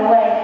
away.